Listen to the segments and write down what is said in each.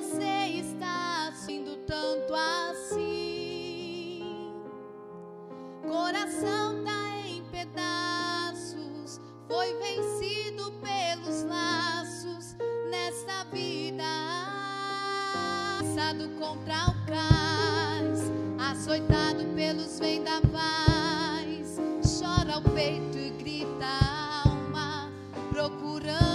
você está sendo tanto assim? Coração tá em pedaços, foi vencido pelos laços nesta vida. Passado contra o cais, açoitado pelos vendavais, chora o peito e grita a alma, procurando.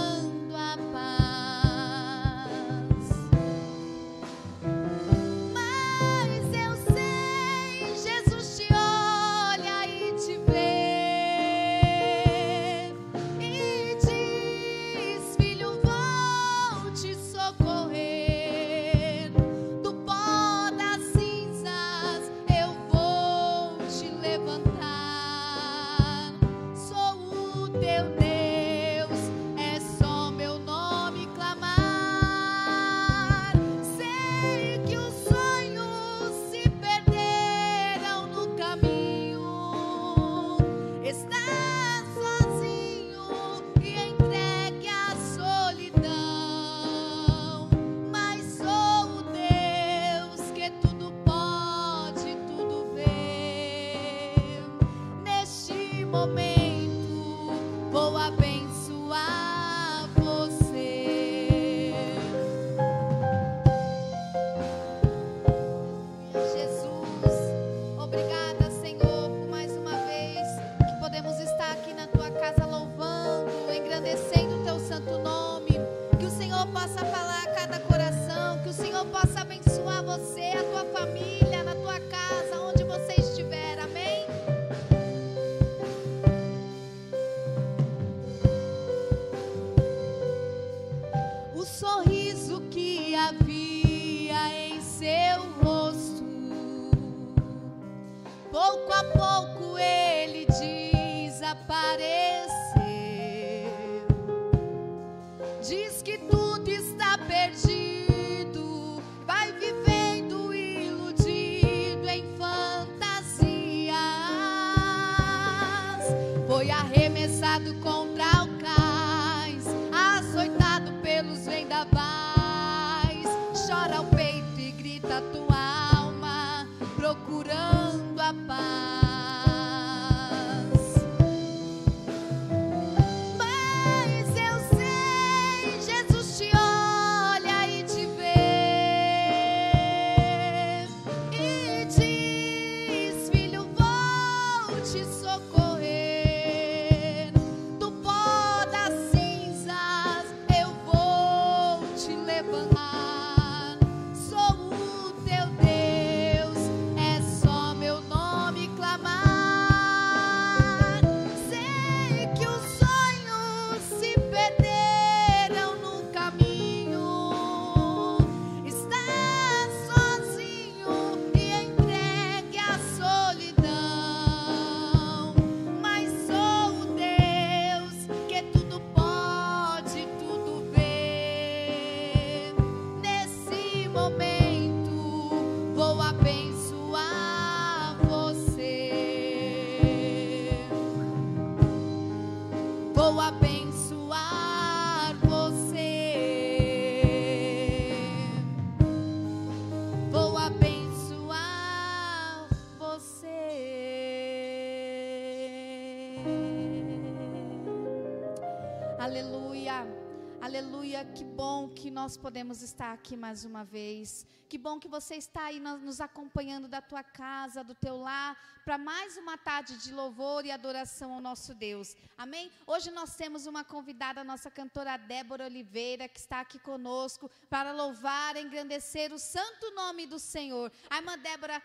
nós podemos estar aqui mais uma vez. Que bom que você está aí nos acompanhando da tua casa, do teu lar, para mais uma tarde de louvor e adoração ao nosso Deus. Amém? Hoje nós temos uma convidada, a nossa cantora Débora Oliveira, que está aqui conosco para louvar, engrandecer o santo nome do Senhor. A irmã Débora,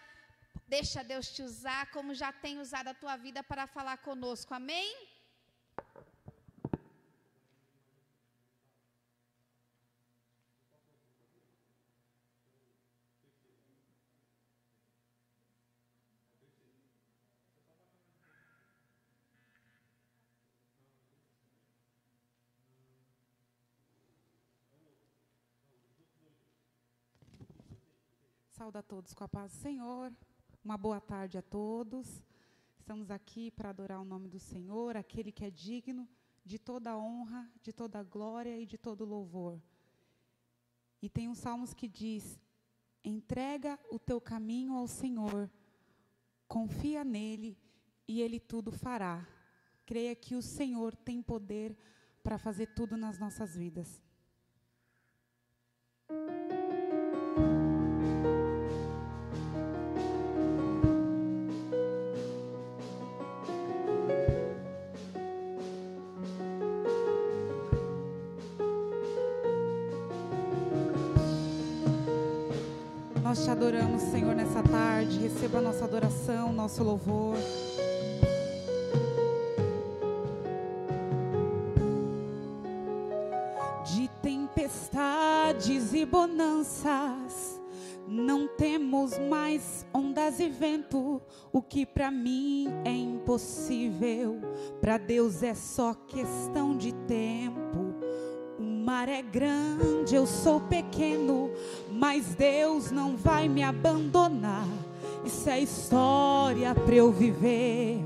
deixa Deus te usar como já tem usado a tua vida para falar conosco. Amém? Sauda a todos com a paz do Senhor. Uma boa tarde a todos. Estamos aqui para adorar o nome do Senhor, aquele que é digno de toda honra, de toda glória e de todo louvor. E tem um salmos que diz: Entrega o teu caminho ao Senhor, confia nele e ele tudo fará. Creia que o Senhor tem poder para fazer tudo nas nossas vidas. Nós te adoramos, Senhor, nessa tarde. Receba a nossa adoração, nosso louvor. De tempestades e bonanças, não temos mais ondas e vento. O que para mim é impossível, para Deus é só questão de tempo. O mar é grande, eu sou pequeno, mas Deus não vai me abandonar. Isso é história para eu viver,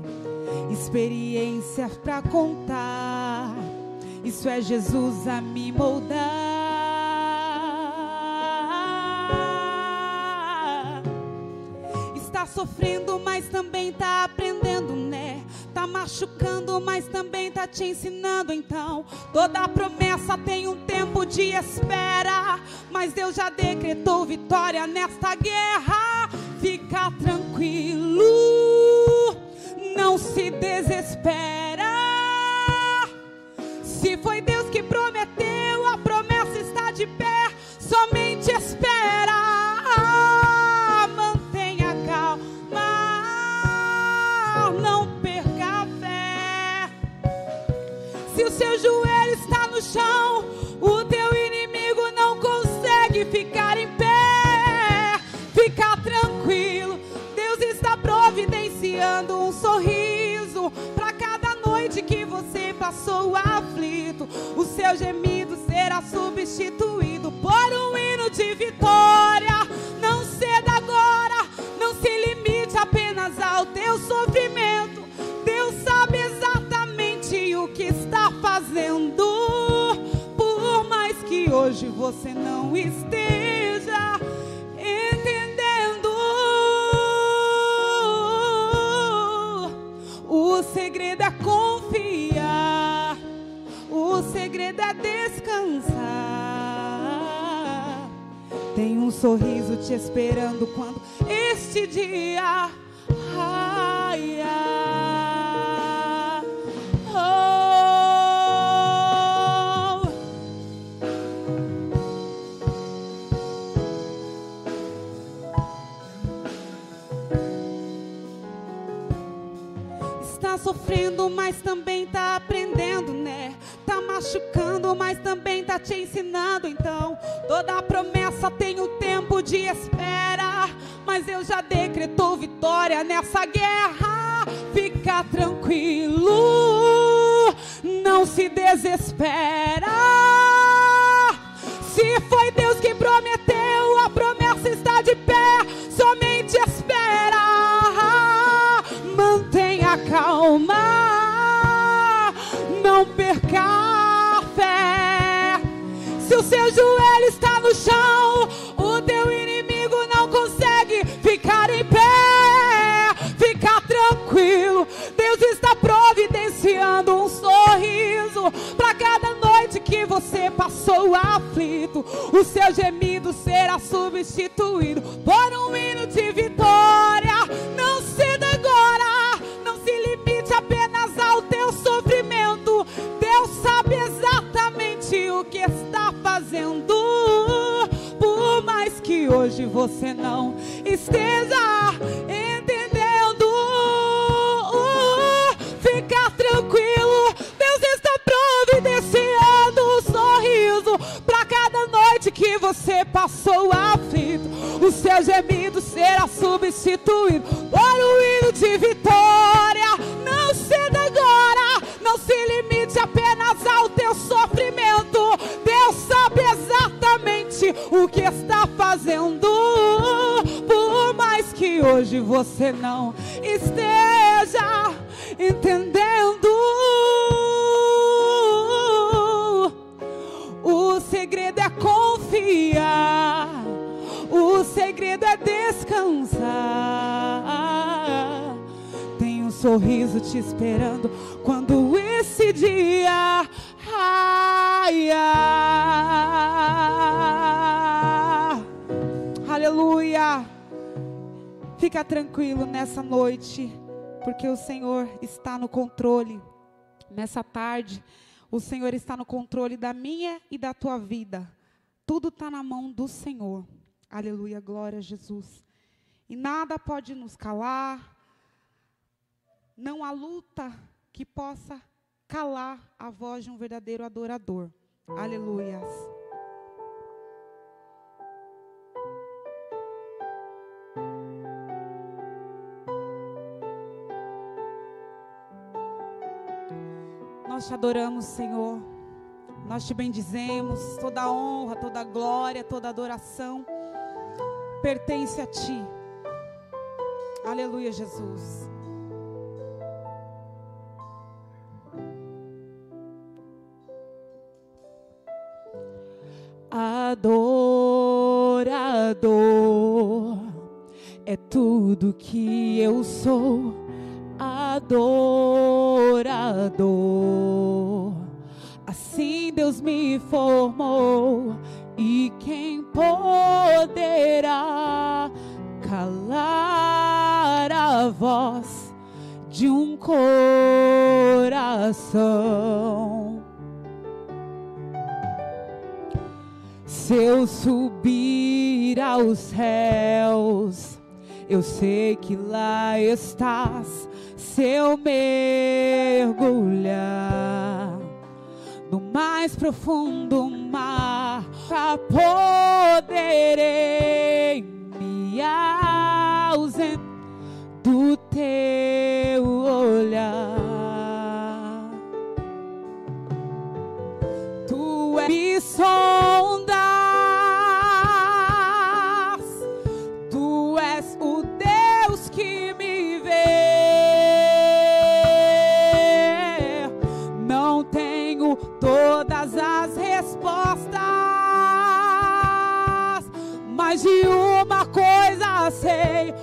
experiência para contar. Isso é Jesus a me moldar. Está sofrendo, mas também está aprendendo? Tá machucando, mas também tá te ensinando. Então, toda promessa tem um tempo de espera. Mas Deus já decretou vitória nesta guerra. Dia raiar. Oh. Está sofrendo, mas também tá aprendendo, né? Tá machucando, mas também tá te ensinando. Então, toda promessa tem um tempo de espera. Mas eu já decretou vitória nessa guerra. Fica tranquilo, não se desespera. Se foi Deus que prometeu, a promessa está de pé. Somente espera. Mantenha calma. Não perca a fé. Se o seu joelho está no chão, O seu gemido será substituído por um hino de vitória. Não ceda agora, não se limite apenas ao teu sofrimento. Deus sabe exatamente o que está fazendo. Por mais que hoje você não esteja gemido será substituído por um hino de vitória. Não ceda agora, não se limite apenas ao teu sofrimento. Deus sabe exatamente o que está fazendo. Por mais que hoje você não esteja tranquilo nessa noite, porque o Senhor está no controle. Nessa tarde, o Senhor está no controle da minha e da tua vida. Tudo está na mão do Senhor. Aleluia, glória a Jesus. E nada pode nos calar. Não há luta que possa calar a voz de um verdadeiro adorador. Aleluias. Nós te adoramos, Senhor. Nós te bendizemos. Toda honra, toda glória, toda adoração pertence a ti. Aleluia, Jesus. Adorador é tudo que eu sou. Voz de um coração? Se eu subir aos céus, eu sei que lá estás. Se eu mergulhar no mais profundo mar, já poderei me ausentar do teu olhar. Tu és me sondas, tu és o Deus que me vê. Não tenho todas as respostas, mas de uma coisa sei,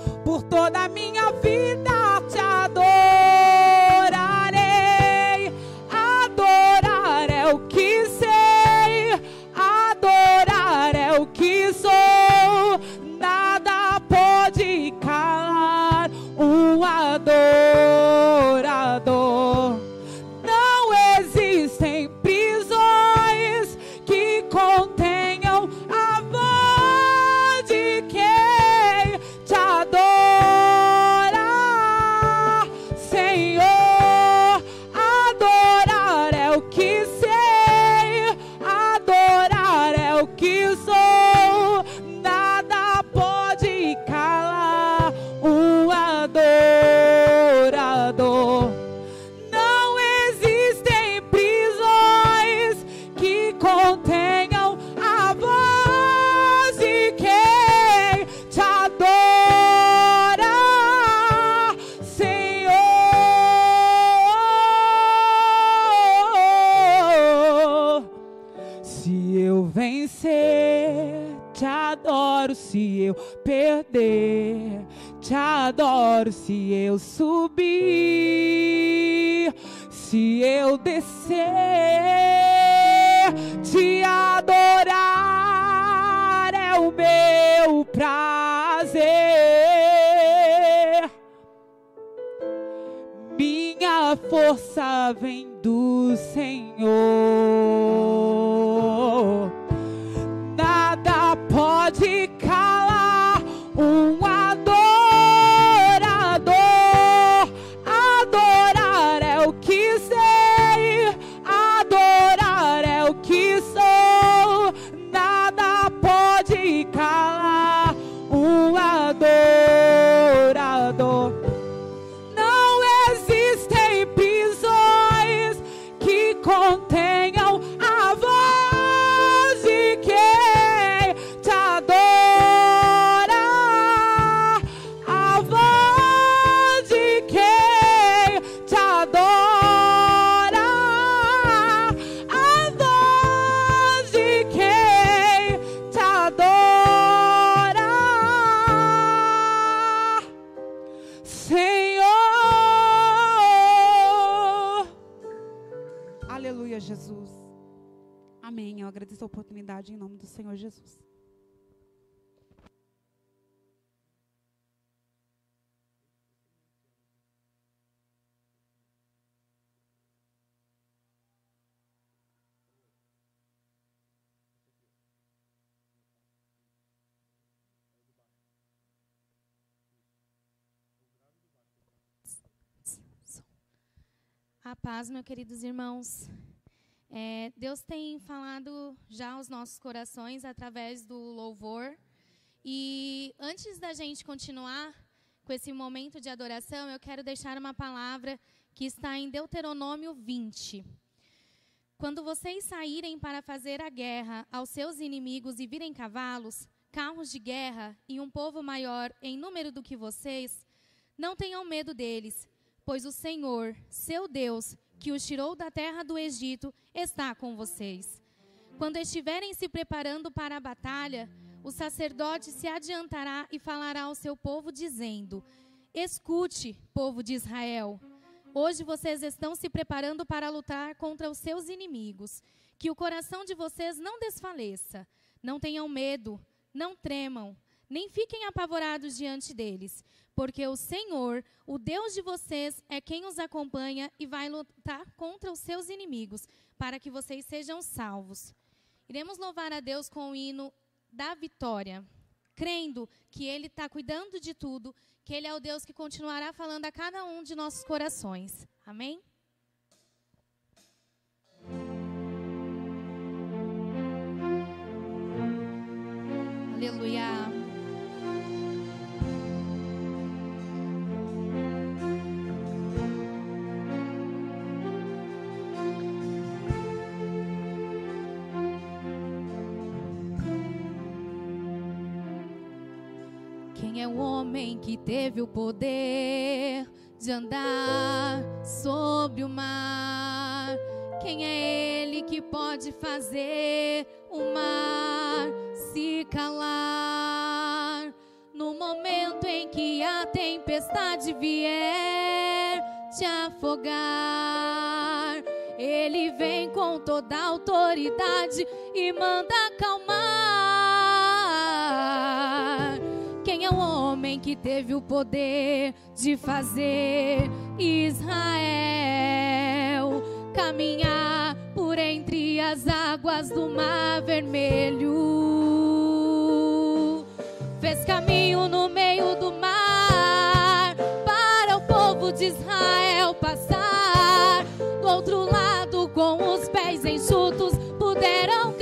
Minha força vem do Senhor. A paz, meus queridos irmãos. É, Deus tem falado já aos nossos corações através do louvor. E antes da gente continuar com esse momento de adoração, eu quero deixar uma palavra que está em Deuteronômio 20. Quando vocês saírem para fazer a guerra aos seus inimigos e virem cavalos, carros de guerra e um povo maior em número do que vocês, não tenham medo deles pois o Senhor, seu Deus, que os tirou da terra do Egito, está com vocês. Quando estiverem se preparando para a batalha, o sacerdote se adiantará e falará ao seu povo, dizendo: Escute, povo de Israel. Hoje vocês estão se preparando para lutar contra os seus inimigos. Que o coração de vocês não desfaleça. Não tenham medo, não tremam, nem fiquem apavorados diante deles, porque o Senhor, o Deus de vocês, é quem os acompanha e vai lutar contra os seus inimigos, para que vocês sejam salvos. Iremos louvar a Deus com o hino da vitória, crendo que Ele está cuidando de tudo, que Ele é o Deus que continuará falando a cada um de nossos corações. Amém? Aleluia. Homem que teve o poder de andar sobre o mar? Quem é ele que pode fazer o mar se calar? No momento em que a tempestade vier te afogar, ele vem com toda autoridade e manda acalmar. O homem que teve o poder de fazer Israel caminhar por entre as águas do Mar Vermelho? Fez caminho no meio do mar para o povo de Israel passar. Do outro lado, com os pés enxutos, puderam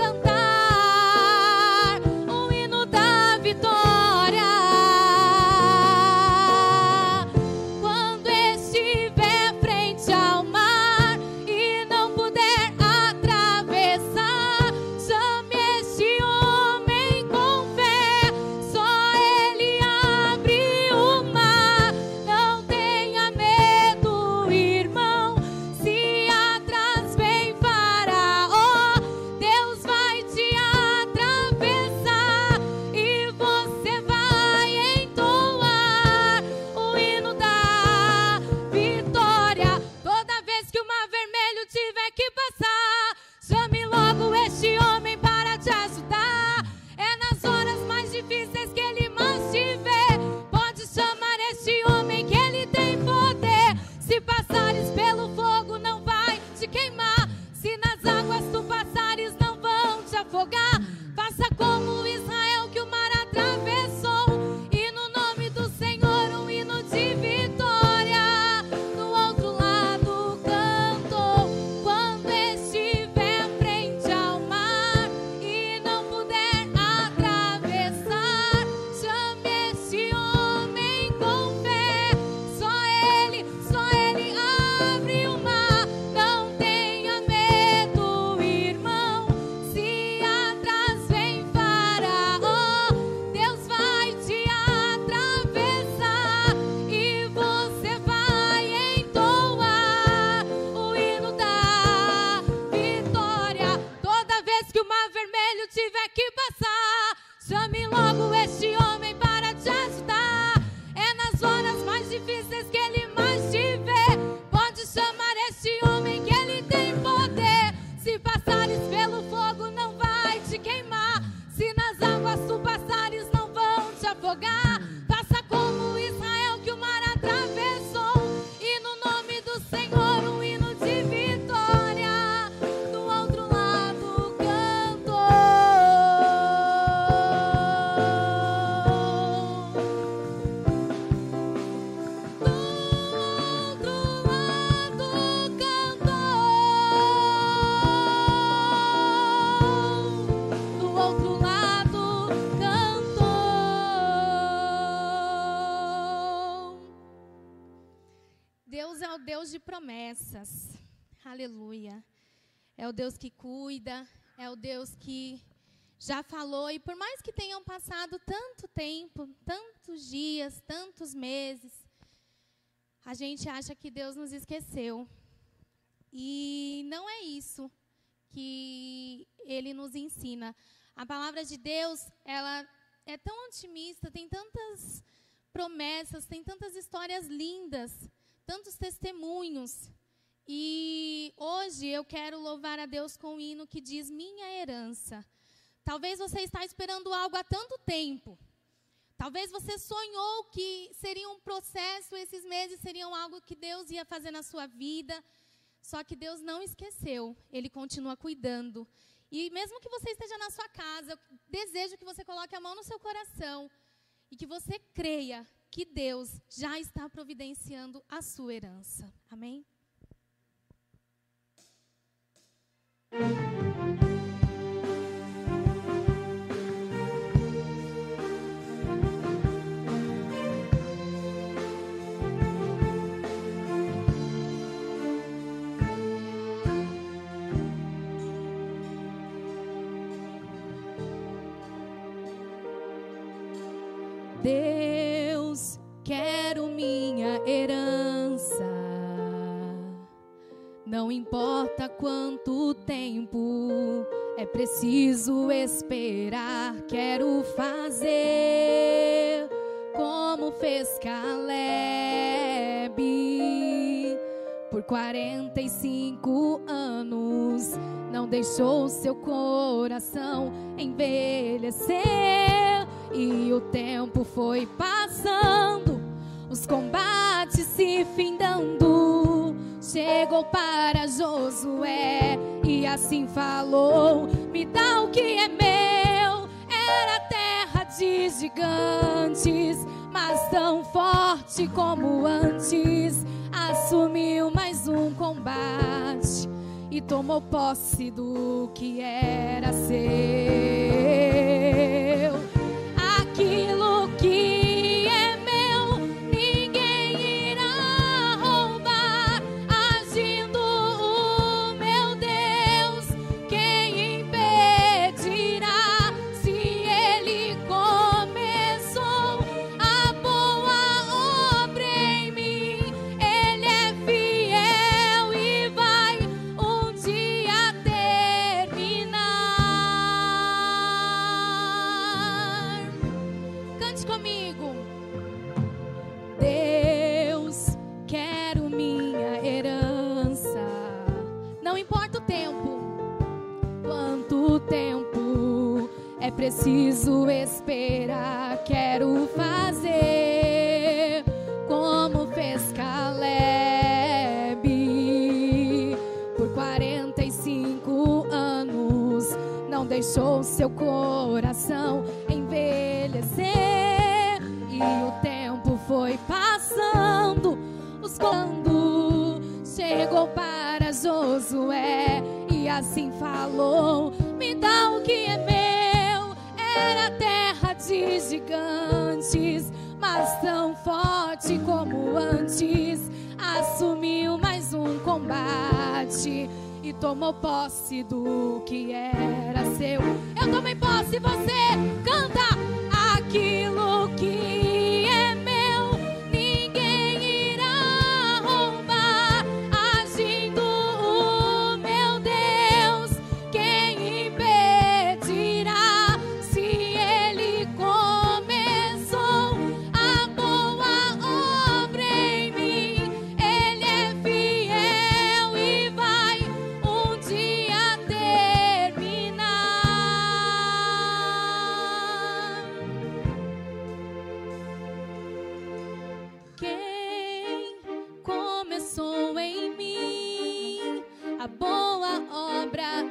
Aleluia. É o Deus que cuida, é o Deus que já falou, e por mais que tenham passado tanto tempo, tantos dias, tantos meses, a gente acha que Deus nos esqueceu. E não é isso que ele nos ensina. A palavra de Deus, ela é tão otimista, tem tantas promessas, tem tantas histórias lindas, tantos testemunhos. E hoje eu quero louvar a Deus com um hino que diz minha herança. Talvez você está esperando algo há tanto tempo. Talvez você sonhou que seria um processo, esses meses seriam algo que Deus ia fazer na sua vida. Só que Deus não esqueceu, Ele continua cuidando. E mesmo que você esteja na sua casa, eu desejo que você coloque a mão no seu coração e que você creia que Deus já está providenciando a sua herança. Amém? Deus, quero minha herança. Não importa quanto tempo é preciso esperar, quero fazer como fez Caleb. Por 45 anos não deixou seu coração envelhecer e o tempo foi passando, os combates se findando. Chegou para Josué e assim falou: Me dá o que é meu. Era terra de gigantes, mas tão forte como antes. Assumiu mais um combate e tomou posse do que era seu. Preciso esperar, quero fazer como fez Caleb. Por 45 anos não deixou seu coração envelhecer e o tempo foi passando, os quando chegou para Josué e assim falou: era terra de gigantes, mas tão forte como antes. Assumiu mais um combate e tomou posse do que era seu. Eu tomei posse, você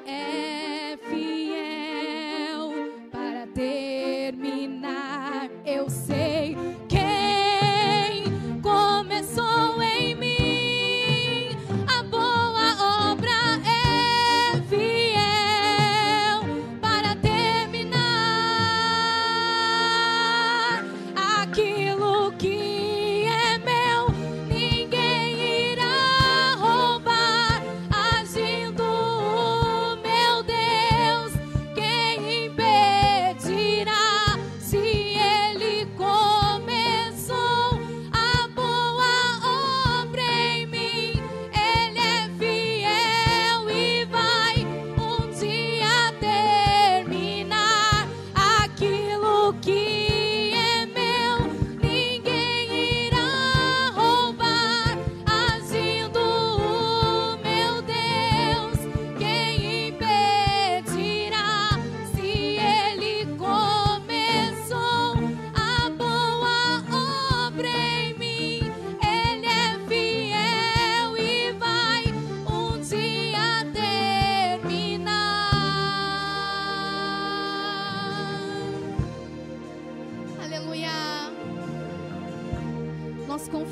que é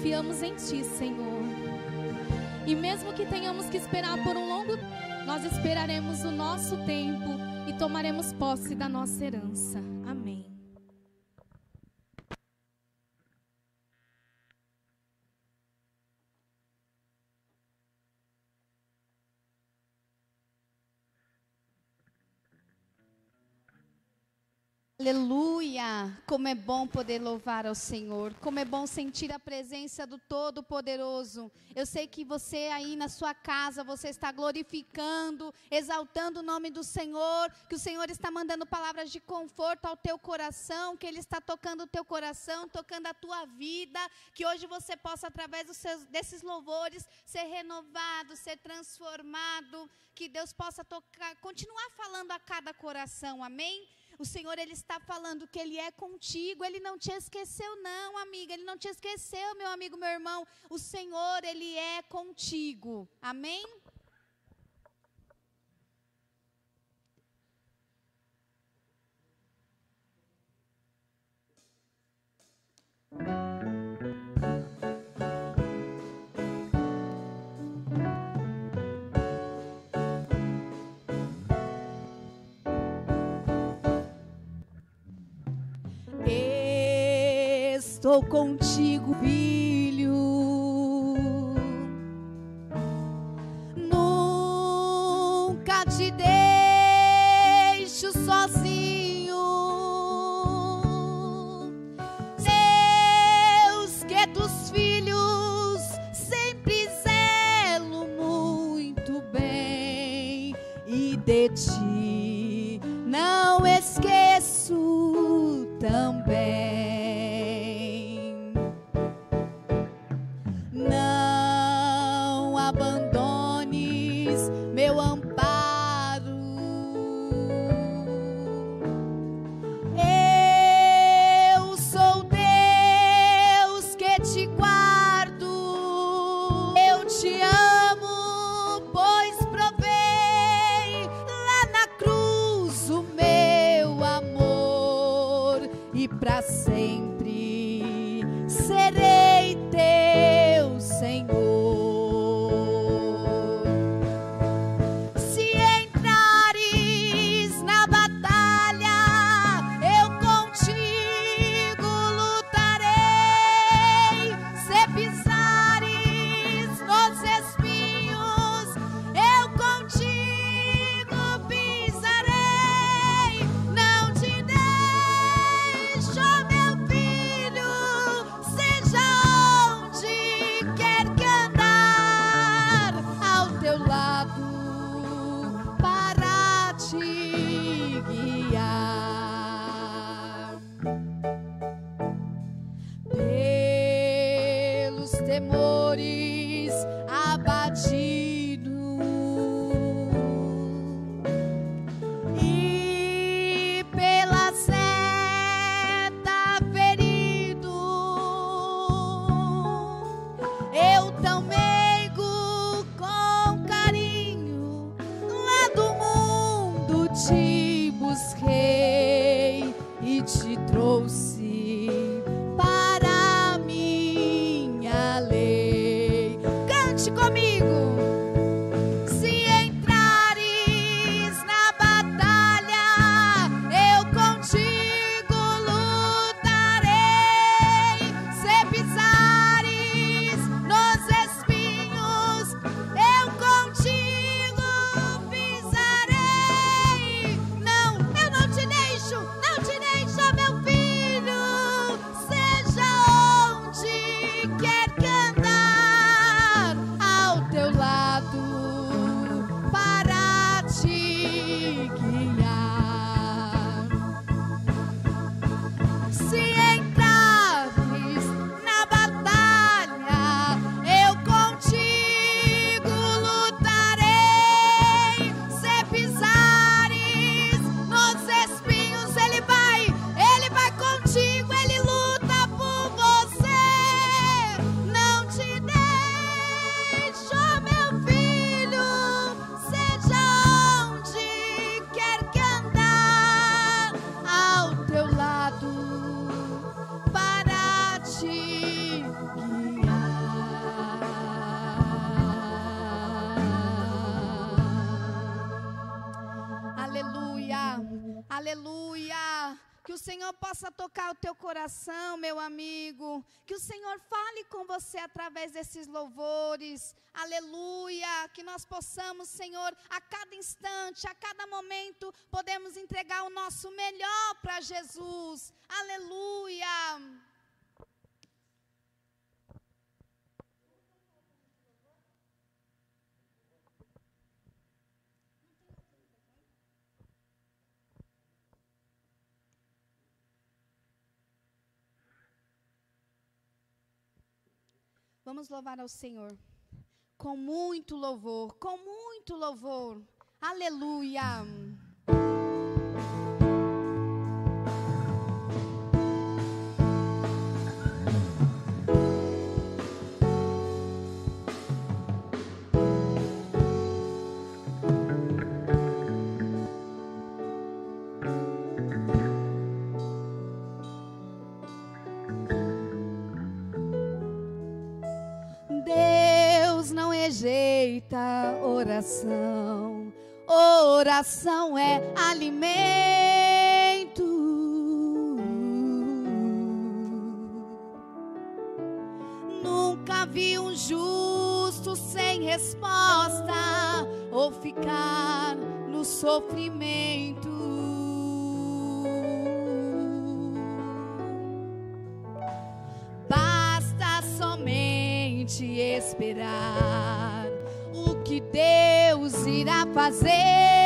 confiamos em Ti, Senhor. E mesmo que tenhamos que esperar por um longo, nós esperaremos o nosso tempo e tomaremos posse da nossa herança. Aleluia! Como é bom poder louvar ao Senhor, como é bom sentir a presença do Todo-Poderoso. Eu sei que você aí na sua casa, você está glorificando, exaltando o nome do Senhor, que o Senhor está mandando palavras de conforto ao teu coração, que Ele está tocando o teu coração, tocando a tua vida, que hoje você possa, através seus, desses louvores, ser renovado, ser transformado, que Deus possa tocar, continuar falando a cada coração, amém? O Senhor ele está falando que ele é contigo, ele não te esqueceu não, amiga, ele não te esqueceu, meu amigo, meu irmão. O Senhor ele é contigo. Amém? Estou contigo, filho. Teu possa tocar o teu coração, meu amigo. Que o Senhor fale com você através desses louvores. Aleluia. Que nós possamos, Senhor, a cada instante, a cada momento, podemos entregar o nosso melhor para Jesus. Aleluia. Vamos louvar ao Senhor com muito louvor, com muito louvor. Aleluia. Rejeita oração. Oração é alimento. Nunca vi um justo sem resposta ou ficar no sofrimento. Deus irá fazer.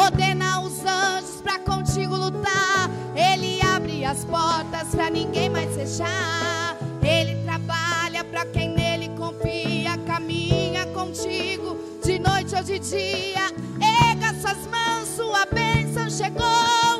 Ordena os anjos para contigo lutar. Ele abre as portas para ninguém mais fechar. Ele trabalha para quem nele confia, caminha contigo de noite ou de dia. Erga suas mãos, sua bênção chegou.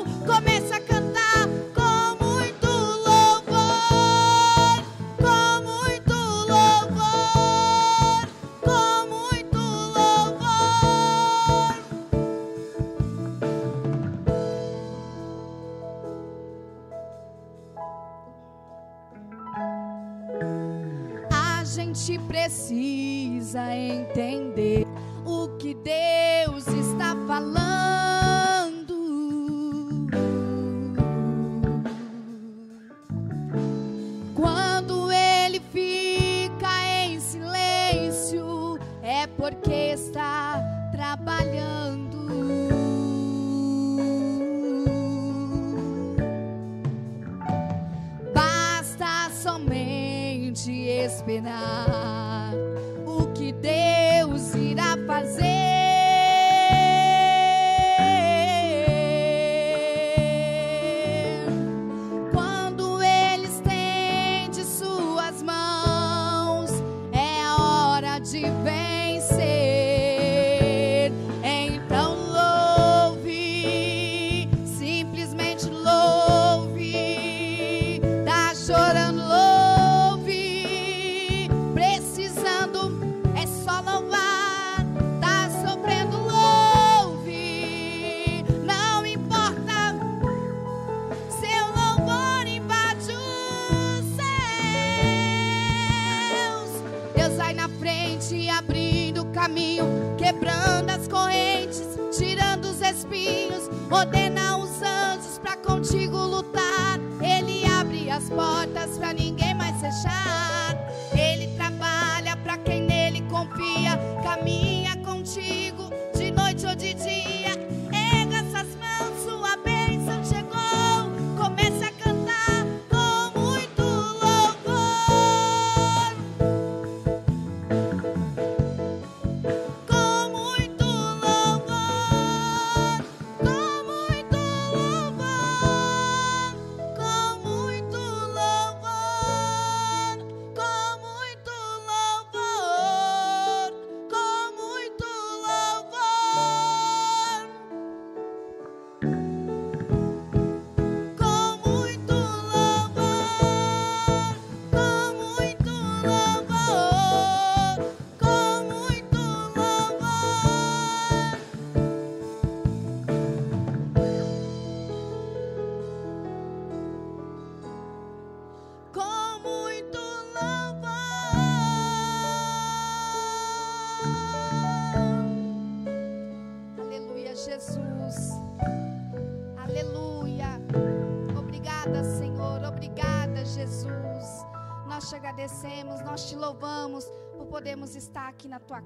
Precisa entender o que Deus está falando. Quando ele fica em silêncio, é porque está trabalhando. Te louvamos por podermos estar aqui na tua